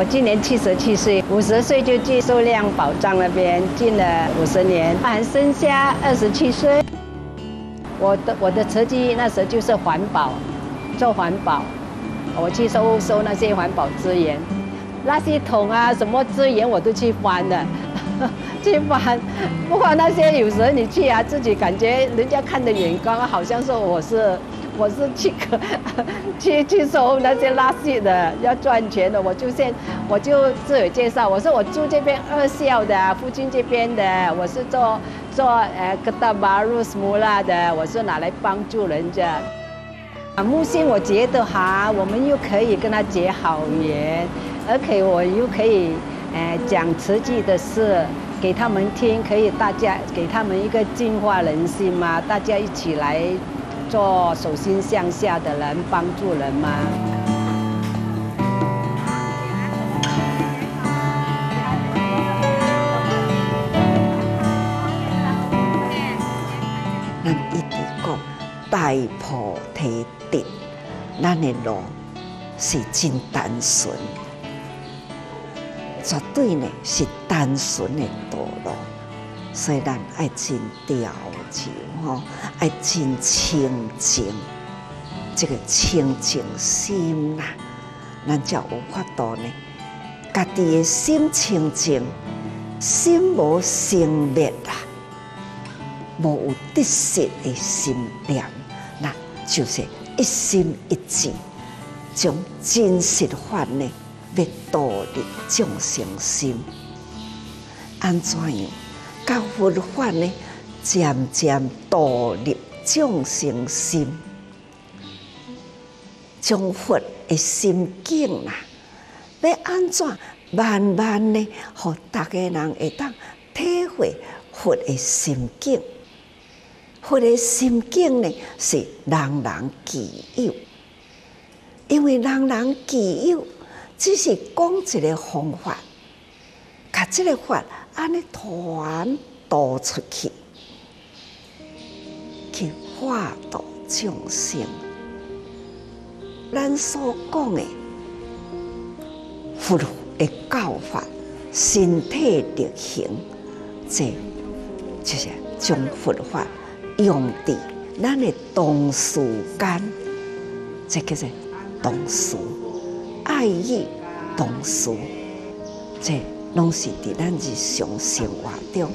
我今年七十七岁，五十岁就进数量保障那边进了五十年，还剩下二十七岁。我的我的成绩那时候就是环保，做环保，我去收收那些环保资源，垃圾桶啊什么资源我都去翻的，去翻。不过那些有时候你去啊，自己感觉人家看的眼光好像说我是我是去 去去收那些垃圾的，要赚钱的。我就先我就自我介绍，我说我住这边二校的附近这边的，我是做。做呃格达巴鲁斯穆拉的，我是拿来帮助人家。啊，木星我觉得哈，我们又可以跟他结好缘，而且我又可以呃讲实际的事给他们听，可以大家给他们一个净化人心嘛，大家一起来做手心向下的人，帮助人嘛。大菩提地，咱的路是真单纯，绝对呢是单纯的道路。所以咱爱真调情吼，爱真清净，这个清净心呐，咱才有法度呢。家己的心清净，心无生灭啊，无有得失的心念。就是一心一志，将真实法呢，要导入众生心。安怎样？教佛法呢，渐渐堕入众生心，将佛的心境啊，要安怎慢慢呢，互大家人会当体会佛的心境。佛的心境呢，是人人具有，因为人人具有，只是讲一个方法，把这个法安尼传导出，去化度众生。咱所讲的佛的教法，身体力行，这就是将佛法。用的咱的同事间，这叫做同事爱意同事，这拢是伫咱日常生活中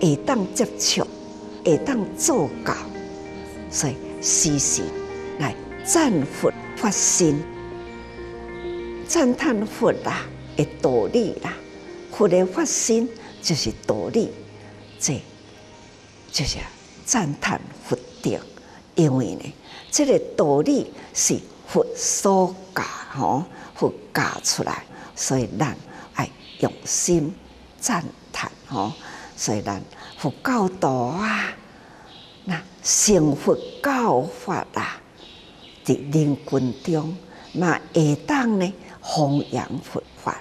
会当接触、会当做到，所以时时来赞佛发心，赞叹佛啦的道理啦，佛的发心就是道理，这就是。赞叹佛的，因为呢，这个道理是佛所教，吼，佛教出来，所以咱爱用心赞叹，吼，所以咱佛教导啊，那成佛教法啊，伫人群中嘛会当呢弘扬佛法，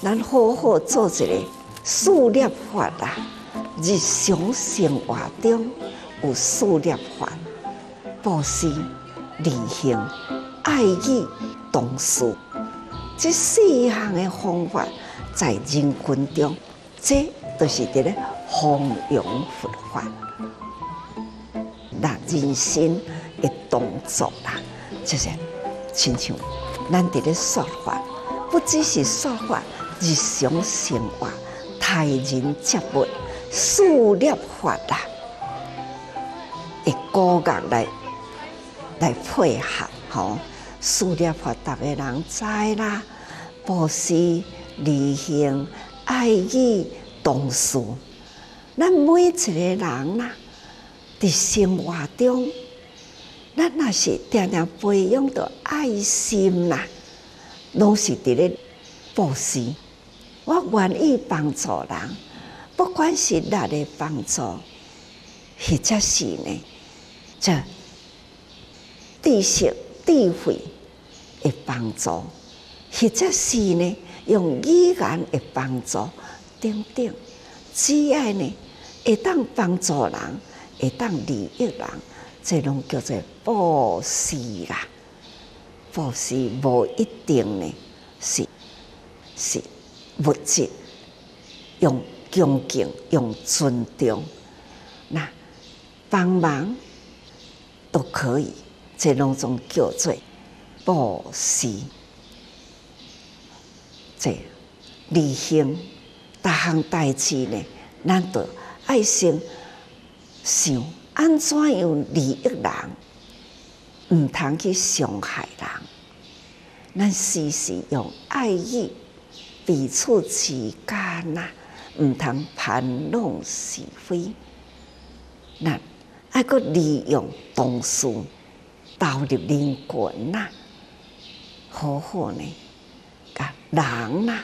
咱好好做一个树立法啊。日常生活中有树立法：布施、利行、爱意、同事。这四项的方法在人群中，这都是伫咧弘扬佛法。那人心的动作啦，就是亲像咱伫咧说法，不只是说法，日常生活待人接物。数列法啦，一个个来来配合，吼，数列法，逐个人知啦，布施、利行、爱意、同事，咱每一个人啦，伫生活中，咱若是定定培养着爱心啦，拢是伫咧布施，我愿意帮助人。不管是哪的帮助，或者是呢，这知识、智慧的帮助，或者是呢，用语言的帮助，等等，只要呢，会当帮助人，会当利益人，这拢叫做布施啦。布施无一定呢，是是物质，用恭敬，用尊重，那帮忙都可以，这拢种叫做布施。这利行，大项代志呢，咱都爱先想安怎样利益人，毋通去伤害人。咱时时用爱意彼此之间呐，毋通盘弄是非。咱爱个利用同事投入人群呐，好好呢，甲人呐，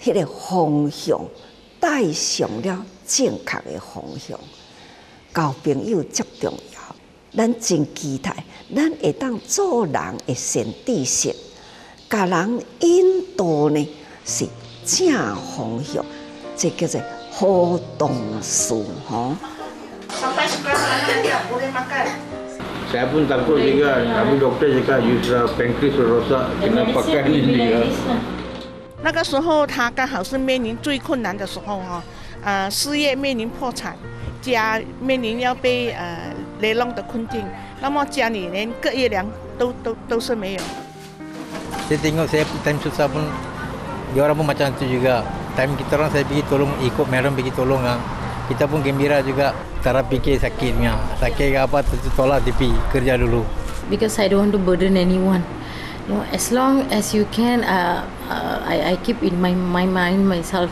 迄个方向带上了正确的方向。交朋友足重要，咱真期待，咱会当做人的善知识。甲人引导呢是正方向，这叫做好同事吼。Saya pun takut juga, kami doktor juga Yusra pancreas rosak, kena pakai ini ya. 那个时候他刚好是面临最困难的时候哈，呃，事业面临破产，家面临要被呃雷弄的困境，那么家里连个月粮都都都是没有。saya tengok saya time susah pun dia orang pun macam tu juga time kita orang saya pergi tolong ikut merem pergi tolong ah kita pun gembira juga tak fikir sakitnya sakit ke apa tu tolak tapi kerja dulu because I don't want to burden anyone you know as long as you can uh, uh, I, I keep in my, my mind myself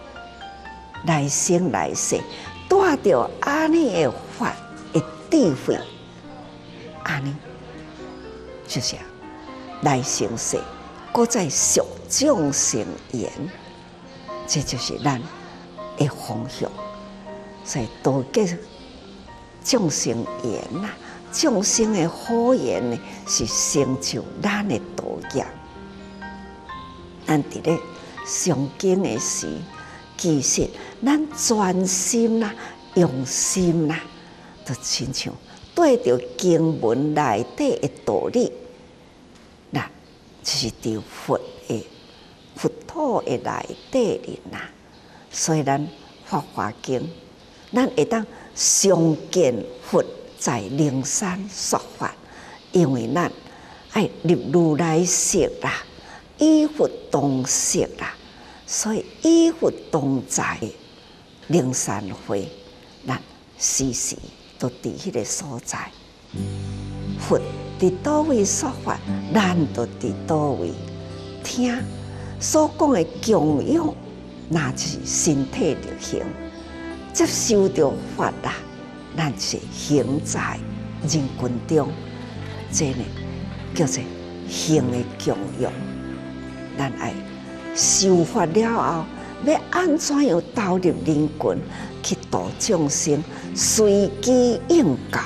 来生来世带着安尼的法的智慧，安尼就是啊。来生世，搁再续众生缘，这就是咱的方向。所以多结众生缘呐，众生的好缘呢，是成就咱的道业。咱伫咧上经的时，其实咱专心啦、用心啦，就亲像对着经文内底的道理。就是伫佛的佛土的内底里呐，所以咱《法华经》，咱会当相见佛在灵山说法，因为咱爱入如来色啦，依佛同色啦，所以依佛同在灵山会，咱时时都伫迄个所在，佛。伫多位说法，咱都伫多位听所讲的供养，那是身体就行，接受着法啦，咱是行在人群中，这呢叫做行的供养。咱爱受法了后，要安怎样投入人群去度众生，随机应教。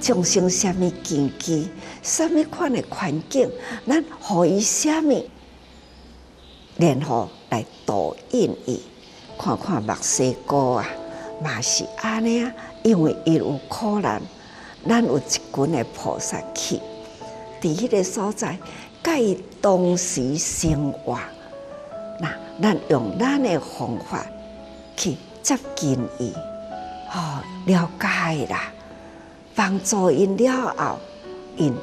众生什么境界，什么款的环境，咱何以什么然后来导引伊，看看墨西哥啊，嘛是安尼啊，因为伊有苦难，咱有一群的菩萨去，伫迄个所在，甲伊同时生活，咱用咱的方法去接近伊，哦，了解啦。帮助因了后，因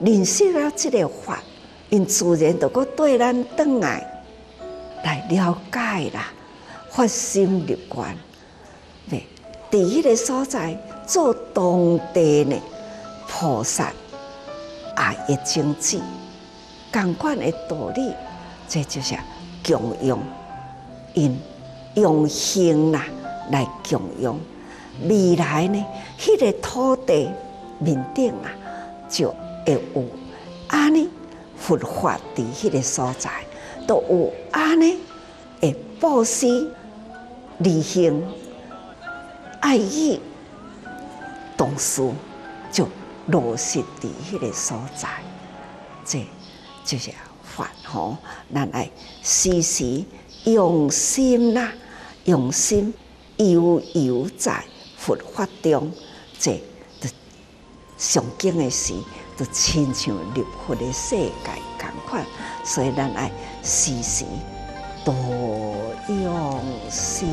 认识了这个法，因自然就搁对咱转来来了解啦，发心入观。对，伫迄个所在做当地呢菩萨爱的经济，共款的道理，这就是供养因用心啦来供养。未来呢，迄个土地面顶啊，就会有安尼佛法伫迄个所在，都有安尼会布施、利行、爱意，同时就落实伫迄个所在，这就是吼。咱爱时时用心啦，用心悠悠在佛法中，这上经的事，就亲像入佛的世界共款，所以咱爱时时多用心。